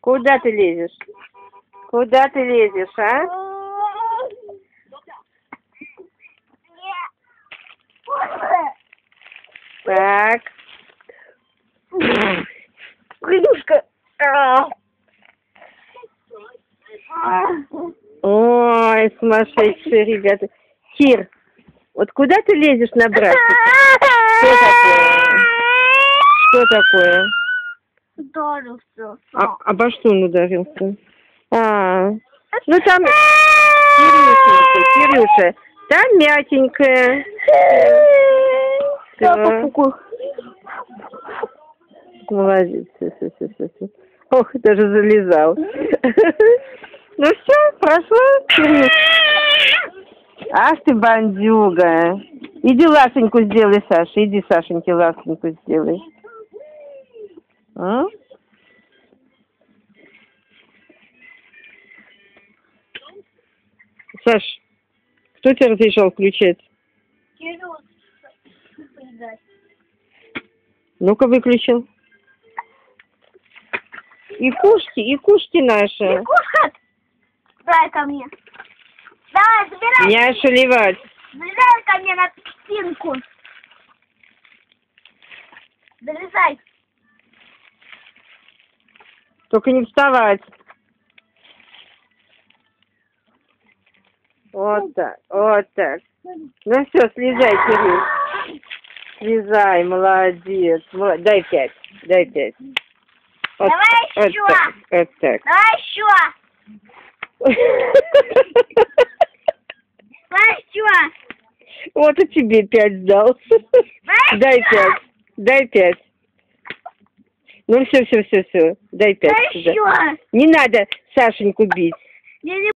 Куда ты лезешь? Куда ты лезешь, а? Так. Крылюшка. Ой, сумасшедшие ребята. Кир, вот куда ты лезешь на братика? Что такое? Что такое? Ударился. А, обо что он ударился? А, ну там, Кирюшенька, Кирюша, там мятенькая. Да. Молодец. Ох, даже залезал. Ну все, прошло. Ах ты бандюга. Иди ласеньку сделай, Саша. Иди, Сашеньке, ласеньку сделай. А? Саш, кто тебе разрешал включать? Ну-ка выключил. И кушки, и кушки наши. Кушать! Дай ко мне. Давай, забирай. Не ошалевать. Залезай ко мне на спинку. Залезай. Только не вставать. Вот так, вот так. Ну все, слезай, Кирилл. Слезай, молодец. Мол- Дай пять, дай пять. Вот, Давай вот еще. так, вот так. Давай еще. Давай еще. Вот и тебе пять сдал. Дай пять, дай пять. Ну все, все, все, все. Дай пять Давай сюда. еще. Не надо Сашеньку бить. Я не